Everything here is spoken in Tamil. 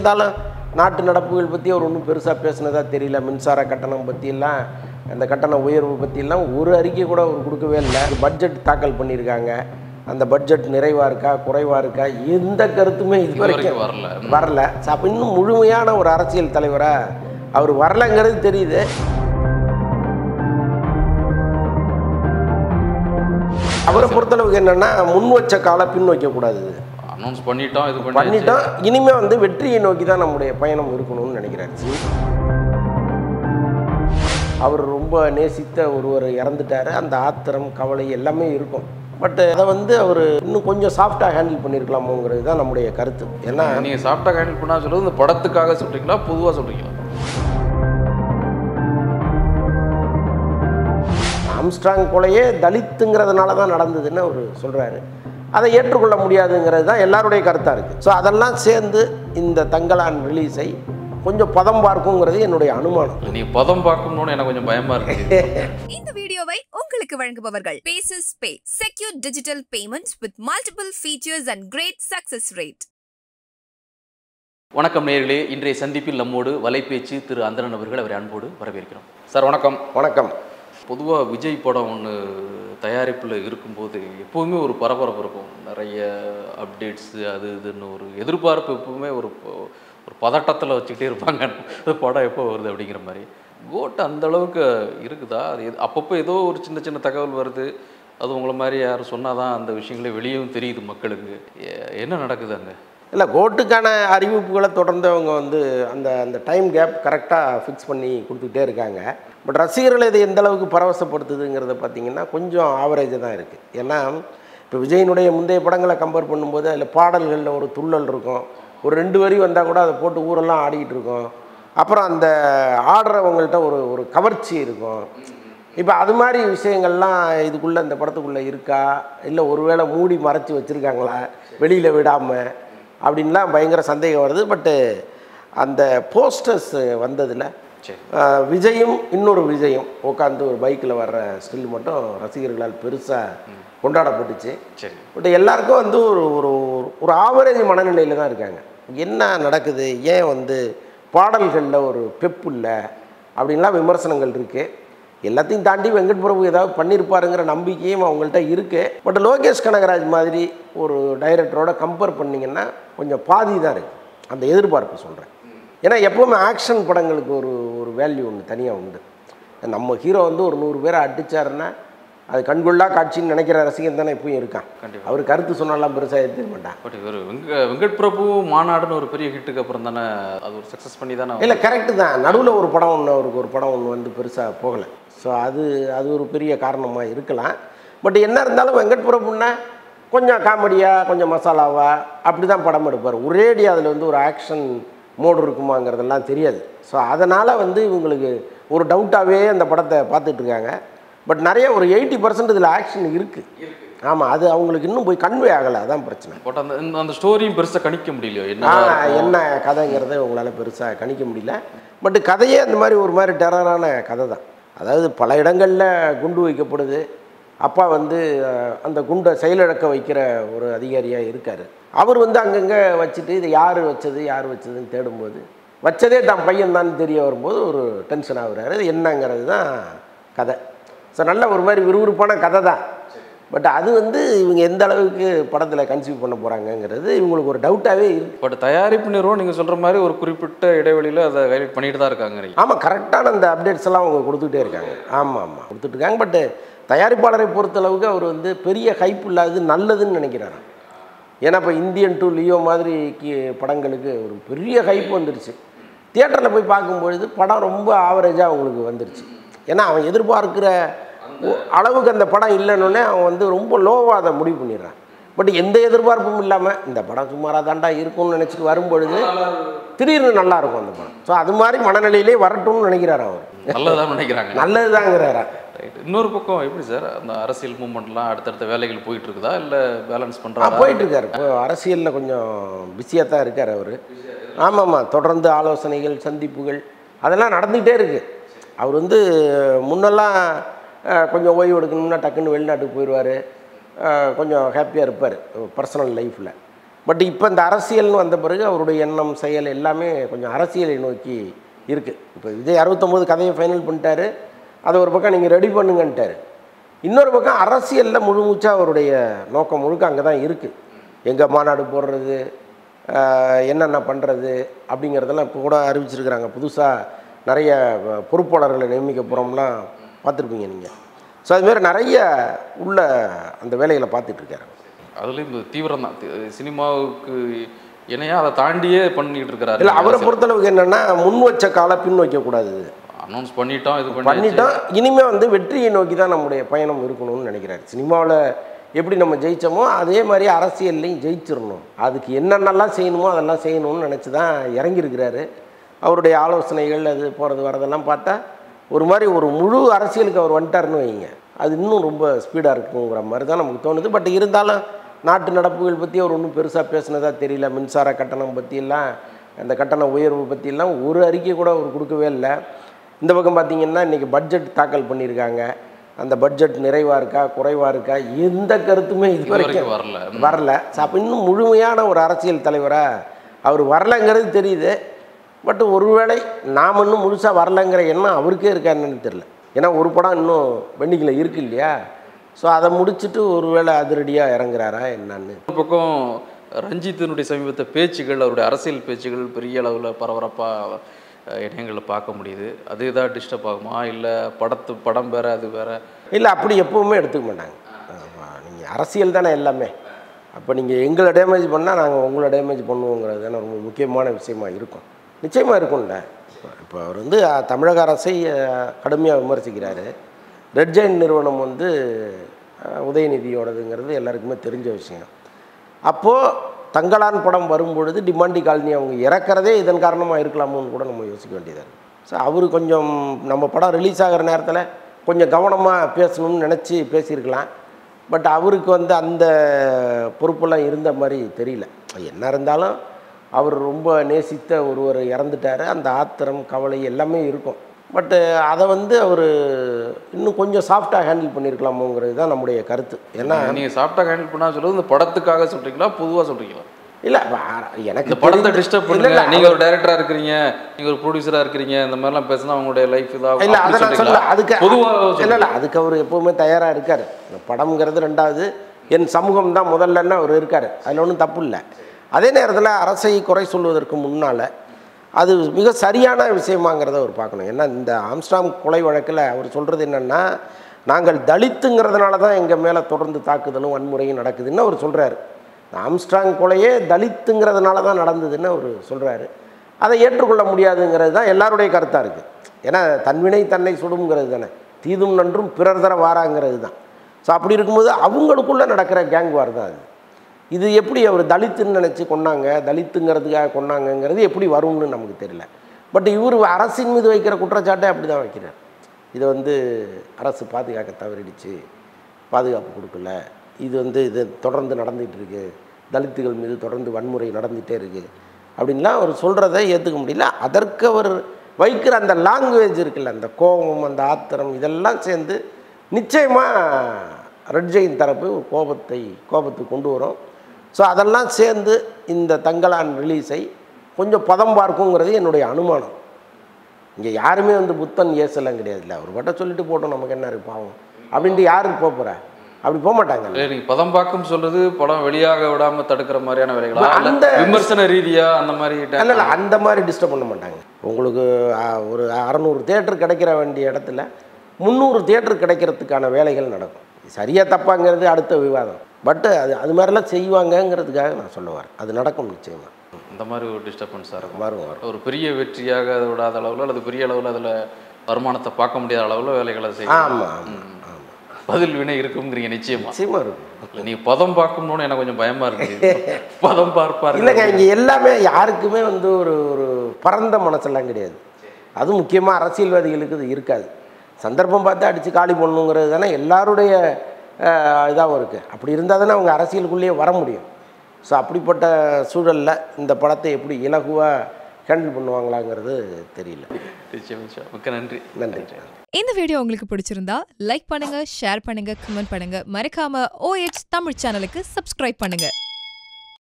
இருந்தாலும் நாட்டு நடப்புகள் பற்றி அவர் ஒன்றும் பெருசாக பேசினதா தெரியல. மின்சார கட்டணம் பற்றியெல்லாம் அந்த கட்டண உயர்வு பற்றியெல்லாம் ஒரு அறிக்கை கூட அவர் கொடுக்கவே இல்லை. பட்ஜெட் தாக்கல் பண்ணியிருக்காங்க. அந்த பட்ஜெட் நிறைவாக இருக்கா குறைவாக இருக்கா எந்த கருத்துமே இது வரைக்கும் வரல. வரல. அப்ப இன்னும் முழுமையான ஒரு அரசியல் தலைவராக அவர் வரலங்கிறது தெரியுது. அவரை பொறுத்தளவுக்கு என்னன்னா முன் வச்ச காலை பின் வைக்கக்கூடாது அனௌன்ஸ் பண்ணிட்டோம் இது பண்ணி பண்ணிட்டோம். இனிமே வந்து வெற்றியை நோக்கி தான் நம்முடைய பயணம் இருக்கணும்னு நினைக்கிறாரு. அவர் ரொம்ப நேசித்த ஒருவர் இறந்துட்டாரு. அந்த ஆத்திரம் கவலை எல்லாமே இருக்கும். பட் அதை வந்து அவர் இன்னும் கொஞ்சம் சாஃப்டாக ஹேண்டில் பண்ணியிருக்கலாமோங்கிறது தான் நம்முடைய கருத்து. ஏன்னா நீங்க சாப்பிட்டா ஹேண்டில் பண்ணா சொல்றது இந்த படத்துக்காக சொல்றீங்களா பொதுவா சொல்றீங்களா? ஆம்ஸ்ட்ராங் கொலையே தலித்துங்கிறதுனால தான் நடந்ததுன்னு அவர் சொல்கிறாரு அதை ஏற்றுக்கொள்ள முடியாதுங்கிறது தான் எல்லாருடைய கருத்தாக இருக்குது ஸோ அதெல்லாம் சேர்ந்து இந்த தங்கலான் ரிலீஸை கொஞ்சம் பதம் பார்க்குங்கிறது என்னுடைய அனுமானம். நீ பதம் பார்க்கணும்னு எனக்கு கொஞ்சம் பயமா இருக்கு. இந்த வீடியோவை உங்களுக்கு வழங்குபவர்கள் Paces Pay secure digital payments with multiple features and great success rate வணக்கம் நேயர்களே இன்றைய சந்திப்பில் நம்மோடு வலைபேச்சு திரு அந்தரன் அவர்கள் அவரை அன்போடு வரவேற்கிறோம். சார் வணக்கம். வணக்கம். பொதுவாக விஜய் படம் ஒன்று தயாரிப்பில் இருக்கும்போது எப்போவுமே ஒரு பரபரப்பு இருக்கும். நிறைய அப்டேட்ஸு அது இதுன்னு ஒரு எதிர்பார்ப்பு எப்போவுமே ஒரு ஒரு பதட்டத்தில் வச்சுக்கிட்டே இருப்பாங்க. படம் எப்போ வருது? அப்படிங்கிற மாதிரி. கோட் அந்த அளவுக்கு இருக்குதா? அது எது- அப்பப்போ ஏதோ ஒரு சின்ன சின்ன தகவல் வருது. அது உங்களை மாதிரி யாரும் சொன்னால் தான் அந்த விஷயங்களே வெளியும் தெரியுது மக்களுக்கு. என்ன நடக்குது அங்கே? இல்லை கோட்டுக்கான அறிவிப்புகளை தொடர்ந்து அவங்க வந்து அந்த அந்த டைம் கேப் கரெக்டாக ஃபிக்ஸ் பண்ணி கொடுத்துக்கிட்டே இருக்காங்க. பட் ரசிகர்களை இது எந்த அளவுக்கு பரவசப்படுத்துதுங்கிறத பார்த்தீங்கன்னா கொஞ்சம் ஆவரேஜாக தான் இருக்குது ஏன்னா இப்போ விஜயினுடைய முந்தைய படங்களை கம்பேர் பண்ணும்போது அதில் பாடல்களில் ஒரு துள்ளல் இருக்கும். ஒரு ரெண்டு வரி வந்தால் கூட அதை போட்டு ஊரெல்லாம் ஆடிக்கிட்டு இருக்கோம். அப்புறம் அந்த ஆடுறவங்கள்ட்ட ஒரு ஒரு கவர்ச்சி இருக்கும். இப்போ அது மாதிரி விஷயங்கள்லாம் இதுக்குள்ளே இந்த படத்துக்குள்ளே இருக்கா? இல்லை ஒருவேளை மூடி மறைச்சி வச்சுருக்காங்களா? வெளியில் விடாமல் அப்படின்லாம் பயங்கர சந்தேகம் வருது. பட்டு அந்த போஸ்டர்ஸ் வந்ததில் விஜயும் இன்னொரு விஜயும் உட்காந்து ஒரு பைக்கில் வர்ற ஸ்டில் மட்டும் ரசிகர்களால் பெருசாக கொண்டாடப்பட்டுச்சு. சரி. பட் எல்லாருக்கும் வந்து ஒரு ஒரு ஒரு ஆவரேஜ் மனநிலையில் தான் இருக்காங்க. என்ன நடக்குது? ஏன் வந்து பாடல்களில் ஒரு பெப்பு இல்லை? அப்படின்லாம் விமர்சனங்கள் இருக்குது எல்லாத்தையும் தாண்டி வெங்கட் பிரபு ஏதாவது பண்ணியிருப்பாருங்கிற நம்பிக்கையும் அவங்கள்ட்ட இருக்குது பட் லோகேஷ் கனகராஜ் மாதிரி ஒரு டைரக்டரோட கம்பேர் பண்ணிங்கன்னா கொஞ்சம் பாதி தான் இருக்குது அந்த எதிர்பார்ப்பு சொல்கிறேன் ஏன்னா எப்போவுமே ஆக்ஷன் படங்களுக்கு ஒரு ஒரு வேல்யூ ஒன்று தனியாக உண்டு. நம்ம ஹீரோ வந்து ஒரு நூறு பேரை அடிச்சாருன்னா அது கண்கொள்ளா காட்சின்னு நினைக்கிற ரசிகன் தானே இப்பயும் இருக்கான். கண்டிப்பா. அவர் கருத்து சொன்னாலாம் பெருசாக எடுத்துக்க மாட்டான் பட் இவர் வெங்க வெங்கட் பிரபு மாநாடுன்னு ஒரு பெரிய ஹிட்டுக்கு அப்புறம் தானே அது ஒரு சக்ஸஸ் பண்ணி தானே இல்லை கரெக்டு தான். நடுவில் ஒரு படம் ஒன்று அவருக்கு ஒரு படம் ஒன்று வந்து பெருசாக போகலை. ஸோ அது அது ஒரு பெரிய காரணமாக இருக்கலாம். பட் என்ன இருந்தாலும் வெங்கட் பிரபுன்னா கொஞ்சம் காமெடியாக கொஞ்சம் மசாலாவா அப்படி தான் படம் எடுப்பார். ஒரேடி அதில் வந்து ஒரு ஆக்ஷன் மோடு இருக்குமாங்கிறதெல்லாம் தெரியாது. ஸோ அதனால் வந்து இவங்களுக்கு ஒரு டவுட்டாகவே அந்த படத்தை பார்த்துட்டு இருக்காங்க பட் நிறைய ஒரு எயிட்டி பர்சன்ட் இதில் ஆக்ஷன் இருக்குது ஆமாம் அது அவங்களுக்கு இன்னும் போய் கன்வே ஆகலை. அதான் பிரச்சனை. பட் அந்த அந்த ஸ்டோரியும் பெருசாக கணிக்க முடியலையோ? என்ன என்ன கதைங்கிறத உங்களால் பெருசாக கணிக்க முடியல. பட் கதையே அந்த மாதிரி ஒரு மாதிரி டெரரான கதை தான். அதாவது பல இடங்களில் குண்டு வைக்கப்படுது. அப்பா வந்து அந்த குண்டை செயலிழக்க வைக்கிற ஒரு அதிகாரியாக இருக்கார். அவர் வந்து அங்கங்கே வச்சுட்டு இதை யார் வச்சது யார் வச்சதுன்னு தேடும்போது வச்சதே தான் பையன் தான் தெரிய வரும்போது ஒரு டென்ஷன் ஆகுறாரு. இது என்னங்கிறது தான் கதை. ஸோ நல்ல ஒரு மாதிரி விறுவிறுப்பான கதை தான். பட் அது வந்து இவங்க எந்த அளவுக்கு படத்தில் கன்சீவ் பண்ண போகிறாங்கங்கிறது இவங்களுக்கு ஒரு டவுட்டாகவே இருக்குது பட் தயாரிப்பு நிறுவனம் நீங்கள் சொல்கிற மாதிரி ஒரு குறிப்பிட்ட இடைவெளியில் அதை ஹைலைட் பண்ணிட்டு தான் இருக்காங்க. ஆமாம் கரெக்டான அந்த அப்டேட்ஸ் எல்லாம் அவங்க கொடுத்துட்டே இருக்காங்க. ஆமாம் ஆமாம் கொடுத்துட்டு இருக்காங்க. பட்டு தயாரிப்பாளரை பொறுத்தளவுக்கு அவர் வந்து பெரிய ஹைப் இல்லாதது நல்லதுன்னு நினைக்கிறாரு. ஏன்னா இப்போ இந்தியன் டூ லியோ மாதிரி கி- படங்களுக்கு ஒரு பெரிய ஹைப் வந்துருச்சு. தியேட்டரில் போய் பார்க்கும்பொழுது படம் ரொம்ப ஆவரேஜாக அவங்களுக்கு வந்துருச்சு. ஏன்னா அவன் எதிர்பார்க்கிற அளவுக்கு அந்த படம் இல்லைன்னொன்னே அவன் வந்து ரொம்ப லோவாக அதை முடிவு பண்ணிடுறான். பட் எந்த எதிர்பார்ப்பும் இல்லாமல் இந்த படம் சுமாராக தாண்டா இருக்கும்னு நினச்சிட்டு வரும்பொழுது திடீர்னு நல்லா இருக்கும் அந்த படம். ஸோ அது மாதிரி மனநிலையிலே வரட்டும்னு நினைக்கிறார் அவர். நல்லதான் நினைக்கிறாங்க. நல்லதுதாங்கிறாரா. ரைட் இன்னொரு பக்கம் எப்படி சார்? அந்த அரசியல் மூமெண்ட்லாம் அடுத்தடுத்த வேலைகள் போயிட்டு இருக்குதா இல்லை பேலன்ஸ் பண்ணுறா போயிட்டு இருக்காரு இப்போ அரசியலில் கொஞ்சம் பிஸியாக தான் இருக்கார் அவர். ஆமாம்மா தொடர்ந்து ஆலோசனைகள் சந்திப்புகள் அதெல்லாம் நடந்துக்கிட்டே இருக்குது அவர் வந்து முன்னெல்லாம் கொஞ்சம் ஓய்வு எடுக்கணும்னா டக்குன்னு வெளிநாட்டுக்கு போயிடுவார். கொஞ்சம் ஹாப்பியாக இருப்பார் பர்சனல் லைஃப்பில் பட் இப்போ இந்த அரசியல்னு வந்த பிறகு அவருடைய எண்ணம் செயல் எல்லாமே கொஞ்சம் அரசியலை நோக்கி இருக்குது இப்போ விஜய் அறுபத்தொம்போது கதையை ஃபைனல் பண்ணிட்டாரு. அதை ஒரு பக்கம் நீங்கள் ரெடி பண்ணுங்கன்ட்டார். இன்னொரு பக்கம் அரசியலில் முழு மூச்சா அவருடைய நோக்கம் முழுக்க அங்கே தான் இருக்குது எங்கே மாநாடு போடுறது என்னென்ன பண்ணுறது அப்படிங்கிறதெல்லாம் இப்போ கூட அறிவிச்சிருக்கிறாங்க. புதுசாக நிறைய பொறுப்பாளர்களை நியமிக்க போகிறோம்லாம் பார்த்துருப்பீங்க நீங்கள் ஸோ அதுமாரி நிறைய உள்ள அந்த வேலைகளை பார்த்துட்டு இருக்காரு. அதுலேயும் இந்த தீவிரம் தான். சினிமாவுக்கு இணையா அதை தாண்டியே பண்ணிட்டு இருக்கிறாரு இல்லை அவரை பொறுத்தளவுக்கு என்னென்னா முன் வச்ச காலை பின் வைக்கக்கூடாது. அனௌன்ஸ் பண்ணிட்டோம் இது பண்ணி பண்ணிட்டோம். இனிமே வந்து வெற்றியை நோக்கி தான் நம்முடைய பயணம் இருக்கணும்னு நினைக்கிறாரு. சினிமாவில் எப்படி நம்ம ஜெயிச்சோமோ அதே மாதிரி அரசியல்லையும் ஜெயிச்சிடணும். அதுக்கு என்னென்னலாம் செய்யணுமோ அதெல்லாம் செய்யணும்னு நினச்சி தான் இறங்கியிருக்கிறாரு. அவருடைய ஆலோசனைகள் அது போகிறது வரதெல்லாம் பார்த்தா ஒரு மாதிரி ஒரு முழு அரசியலுக்கு அவர் வந்துட்டாருன்னு வைங்க. அது இன்னும் ரொம்ப ஸ்பீடாக இருக்குங்கிற மாதிரி தான் நமக்கு தோணுது. பட் இருந்தாலும் நாட்டு நடப்புகள் பற்றி அவர் ஒன்றும் பெருசாக பேசுனதா தெரியல. மின்சார கட்டணம் பற்றியெல்லாம் அந்த கட்டண உயர்வு பற்றியெல்லாம் ஒரு அறிக்கை கூட அவர் கொடுக்கவே இல்லை. இந்த பக்கம் பார்த்தீங்கன்னா இன்றைக்கி பட்ஜெட் தாக்கல் பண்ணியிருக்காங்க அந்த பட்ஜெட் நிறைவாக இருக்கா குறைவாக இருக்கா? எந்த கருத்துமே இது வரைக்கும் வரல. வரல. அப்போ இன்னும் முழுமையான ஒரு அரசியல் தலைவராக அவர் வரலைங்கிறது தெரியுது. பட் ஒருவேளை நாம் இன்னும் முழுசாக வரலைங்கிற எண்ணம் அவருக்கே இருக்கா என்னன்னு தெரியல. ஏன்னா ஒரு படம் இன்னும் பெண்டிங்கில் இருக்கு இல்லையா? ஸோ அதை முடிச்சுட்டு ஒருவேளை அதிரடியாக இறங்குறாரா என்னன்னு. ஒரு பக்கம் ரஞ்சித்தினுடைய சமீபத்த பேச்சுகள் அவருடைய அரசியல் பேச்சுகள் பெரிய அளவில் பரபரப்பாக இணையங்களில் பார்க்க முடியுது. அது ஏதாவது டிஸ்டர்ப் ஆகுமா? இல்லை படத்து படம் வேற அது வேற? இல்லை அப்படி எப்பவுமே எடுத்துக்க மாட்டாங்க. நீங்கள் அரசியல் தானே எல்லாமே. அப்போ நீங்கள் எங்களை டேமேஜ் பண்ணால் நாங்கள் உங்களை டேமேஜ் பண்ணுவோங்கிறது தானே ரொம்ப முக்கியமான விஷயமா இருக்கும். நிச்சயமாக இருக்கும்ல. இப்போ அவர் வந்து தமிழக அரசை கடுமையாக விமர்சிக்கிறார். ரெட் ஜெயின் நிறுவனம் வந்து உதயநிதியோடதுங்கிறது எல்லாருக்குமே தெரிஞ்ச விஷயம். அப்போது தங்களான் படம் வரும்பொழுது டிமாண்டி காலனி அவங்க இறக்குறதே இதன் காரணமாக இருக்கலாமோன்னு கூட நம்ம யோசிக்க வேண்டியதாக இருக்குது ஸோ அவர் கொஞ்சம் நம்ம படம் ரிலீஸ் ஆகிற நேரத்தில் கொஞ்சம் கவனமாக பேசணும்னு நினச்சி பேசியிருக்கலாம். பட் அவருக்கு வந்து அந்த பொறுப்பெல்லாம் இருந்த மாதிரி தெரியல. என்ன இருந்தாலும் அவர் ரொம்ப நேசித்த ஒருவர் இறந்துட்டார். அந்த ஆத்திரம் கவலை எல்லாமே இருக்கும். பட்டு அதை வந்து அவர் இன்னும் கொஞ்சம் சாஃப்டாக ஹேண்டில் பண்ணியிருக்கலாமோங்கிறது தான் நம்முடைய கருத்து. ஏன்னா நீங்கள் சாப்பிட்டா ஹேண்டில் பண்ணா சொல்றது இந்த படத்துக்காக சொல்றீங்களா பொதுவாக சொல்றீங்களா? இல்லை எனக்கு படத்தை டிஸ்டர்ப் பண்ணுங்க. இல்ல, நீங்க ஒரு டைரக்டரா இருக்கிறீங்க நீங்க ஒரு ப்ரொடியூசரா இருக்கிறீங்க இந்த மாதிரிலாம் பேசினா அவங்களுடைய லைஃப் இதாகும் இல்ல அதை நான் சொல்ல? அதுக்கு பொதுவா இல்ல? இல்ல அதுக்கு அவர் எப்பவுமே தயாரா இருக்காரு. இந்த படம்ங்கிறது ரெண்டாவது. என் சமூகம் தான் முதல்லன்னு அவர் இருக்காரு. அதில் ஒன்றும் தப்பு இல்லை. அதே நேரத்தில் அரசை குறை சொல்வதற்கு முன்னால் அது மிக சரியான விஷயமாங்கிறத அவர் பார்க்கணும். ஏன்னா இந்த ஆம்ஸ்டாம் கொலை வழக்கில் அவர் சொல்கிறது என்னென்னா நாங்கள் தலித்துங்கிறதுனால தான் எங்கள் மேலே தொடர்ந்து தாக்குதலும் வன்முறையும் நடக்குதுன்னு அவர் சொல்கிறாரு ஆம்ஸ்டாங் கொலையே தலித்துங்கிறதுனால தான் நடந்ததுன்னு அவர் சொல்கிறாரு அதை ஏற்றுக்கொள்ள முடியாதுங்கிறது தான் எல்லாருடைய கருத்தாக இருக்குது ஏன்னா தன்வினை தன்னை சுடுங்கிறது தானே. தீதும் நன்றும் பிறர் தர வாராங்கிறது தான். ஸோ அப்படி இருக்கும்போது அவங்களுக்குள்ளே நடக்கிற கேங் வார் தான் அது. இது எப்படி அவர் தலித்துன்னு நினச்சி கொண்டாங்க தலித்துங்கிறதுக்காக கொண்டாங்கங்கிறது எப்படி வரும்னு நமக்கு தெரியல. பட் இவர் அரசின் மீது வைக்கிற குற்றச்சாட்டை அப்படி தான் வைக்கிறார். இதை வந்து அரசு பாதுகாக்க தவறிடுச்சு. பாதுகாப்பு கொடுக்கல. இது வந்து இது தொடர்ந்து நடந்துகிட்டு இருக்கு. தலித்துகள் மீது தொடர்ந்து வன்முறை நடந்துகிட்டே இருக்குது அப்படின்லாம் அவர் சொல்கிறத ஏற்றுக்க முடியல. அதற்கு அவர் வைக்கிற அந்த லாங்குவேஜ் இருக்குல்ல அந்த கோபம் அந்த ஆத்திரம் இதெல்லாம் சேர்ந்து நிச்சயமாக ரெட்ஜெயின் தரப்பு ஒரு கோபத்தை கோபத்துக்கு கொண்டு வரும். ஸோ அதெல்லாம் சேர்ந்து இந்த தங்கலான் ரிலீஸை கொஞ்சம் பதம் பார்க்குங்கிறது என்னுடைய அனுமானம். இங்கே யாருமே வந்து புத்தன் ஏசலாம் கிடையாது இல்லை அவர் மட்டும் சொல்லிட்டு போட்டோம் நமக்கு என்ன இருக்கு பாவம்? அப்படின்ட்டு யாருக்கு போக போகிறா அப்படி போக மாட்டாங்க இல்ல, நீங்க பதம் பார்க்கும் சொல்றது படம் வெளியாக விடாம தடுக்கிற மாதிரியான வேலைகளா? அந்த- விமர்சன ரீதியா அந்த மாதிரி இல்லை அந்த மாதிரி டிஸ்டர்ப் பண்ண மாட்டாங்க. உங்களுக்கு ஒரு அறநூறு தேட்டர் கிடைக்கிற வேண்டிய இடத்துல முந்நூறு தேட்டர் கிடைக்கிறதுக்கான வேலைகள் நடக்கும். சரியா தப்பாங்கிறது அடுத்த விவாதம். பட்டு அது அது மாதிரிலாம் செய்வாங்கங்கிறதுக்காக நான் சொல்ல வரேன். அது நடக்கும் நிச்சயமாக இந்த மாதிரி ஒரு டிஸ்டர்பன்ஸா இருக்கும். வரும் வரும் ஒரு பெரிய வெற்றியாக விடாத அளவுல அல்லது பெரிய அளவுல அதுல வருமானத்தை பார்க்க முடியாத அளவுல வேலைகளை செய்யும் ஆமாம் பதில் வினை இருக்குங்கிறீங்க நிச்சயமா. நிச்சயமாக இருக்கும். நீங்க பதம் பார்க்கணும்னு எனக்கு கொஞ்சம் பயமா இருக்கு. பதம் பார்ப்பாரு. இல்லைங்க இங்கே எல்லாமே யாருக்குமே வந்து ஒரு ஒரு பரந்த மனசெல்லாம் கிடையாது. அது முக்கியமாக அரசியல்வாதிகளுக்கு இது இருக்காது. சந்தர்ப்பம் பார்த்து அடித்து காலி பண்ணணுங்கிறது தானே எல்லாருடைய இதாகவும் இருக்குது அப்படி இருந்தால் தானே அவங்க அரசியலுக்குள்ளேயே வர முடியும். ஸோ அப்படிப்பட்ட சூழலில் இந்த படத்தை எப்படி இலகுவாக ஹேண்டில் பண்ணுவாங்களாங்கிறது தெரியல. மிக்க நன்றி. நன்றி. இந்த வீடியோ உங்களுக்கு பிடிச்சிருந்தா லைக் பண்ணுங்க ஷேர் பண்ணுங்க கமெண்ட் பண்ணுங்க. மறக்காம OH தமிழ் சேனலுக்கு சப்ஸ்கிரைப் பண்ணுங்க.